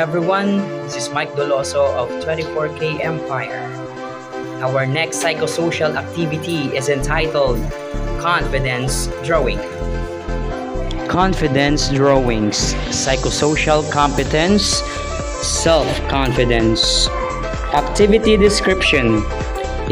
everyone. This is Mike Doloso of 24K Empire. Our next psychosocial activity is entitled Confidence Drawing. Confidence drawings, psychosocial competence, self confidence. Activity description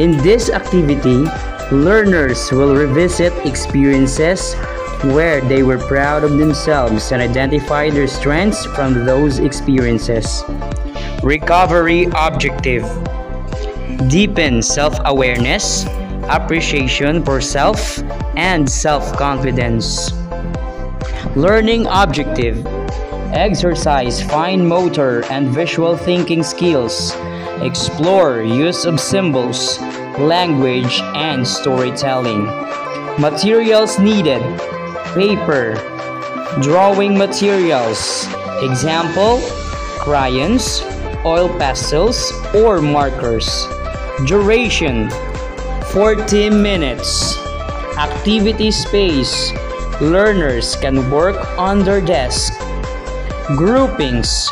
In this activity, learners will revisit experiences where they were proud of themselves and identify their strengths from those experiences. Recovery objective Deepen self awareness, appreciation for self, and self confidence. Learning objective Exercise fine motor and visual thinking skills. Explore use of symbols, language, and storytelling. Materials needed paper, drawing materials. Example crayons, oil pastels, or markers. Duration 40 minutes. Activity space learners can work on their desk. Groupings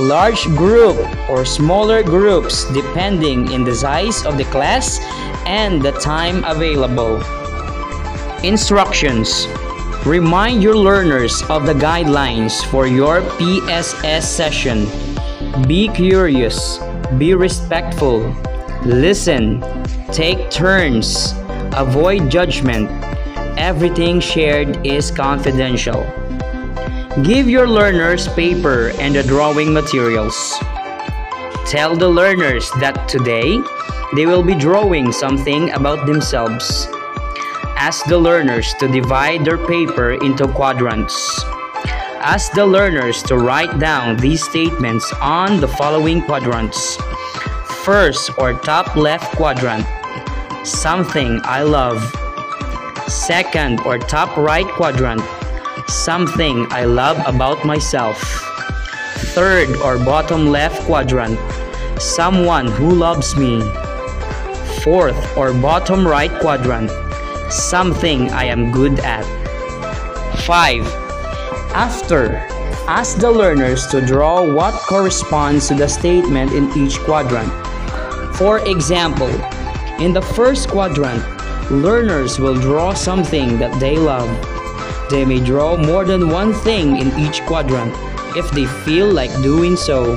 large group or smaller groups depending in the size of the class and the time available. Instructions Remind your learners of the guidelines for your PSS session. Be curious, be respectful, listen, take turns, avoid judgment. Everything shared is confidential. Give your learners paper and the drawing materials. Tell the learners that today they will be drawing something about themselves. Ask the learners to divide their paper into quadrants. Ask the learners to write down these statements on the following quadrants. First or top left quadrant, something I love. Second or top right quadrant, something I love about myself. Third or bottom left quadrant, someone who loves me. Fourth or bottom right quadrant, something I am good at. 5. After, ask the learners to draw what corresponds to the statement in each quadrant. For example, in the first quadrant, learners will draw something that they love. They may draw more than one thing in each quadrant if they feel like doing so.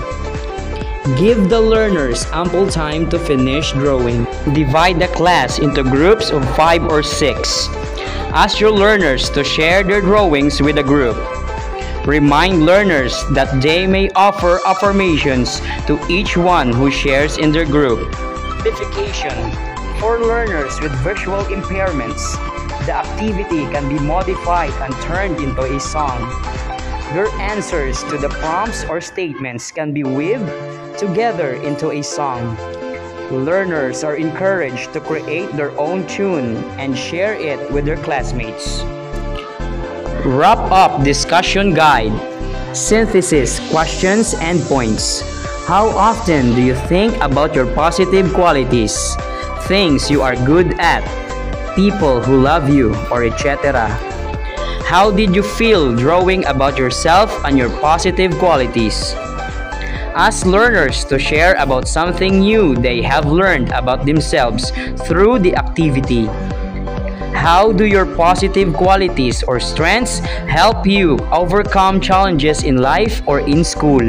Give the learners ample time to finish drawing. Divide the class into groups of 5 or 6. Ask your learners to share their drawings with the group. Remind learners that they may offer affirmations to each one who shares in their group. Modification For learners with visual impairments, the activity can be modified and turned into a song. Their answers to the prompts or statements can be weaved together into a song. Learners are encouraged to create their own tune and share it with their classmates. Wrap up discussion guide. Synthesis questions and points. How often do you think about your positive qualities? Things you are good at, people who love you, or etc. How did you feel drawing about yourself and your positive qualities? Ask learners to share about something new they have learned about themselves through the activity. How do your positive qualities or strengths help you overcome challenges in life or in school?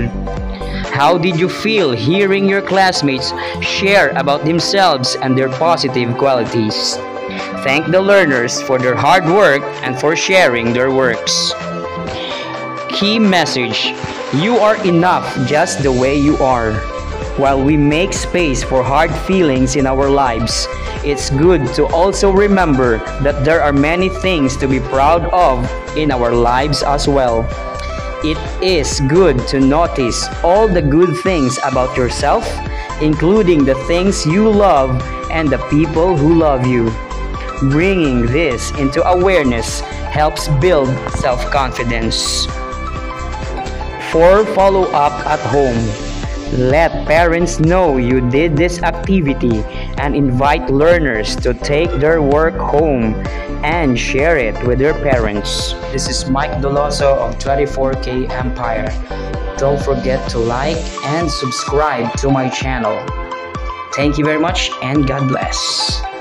How did you feel hearing your classmates share about themselves and their positive qualities? Thank the learners for their hard work and for sharing their works. Key message You are enough just the way you are. While we make space for hard feelings in our lives, it's good to also remember that there are many things to be proud of in our lives as well. It is good to notice all the good things about yourself, including the things you love and the people who love you. Bringing this into awareness helps build self confidence. For follow up at home, let parents know you did this activity and invite learners to take their work home and share it with their parents. This is Mike Doloso of 24K Empire. don't forget to like and subscribe to my channel. Thank you very much and God bless.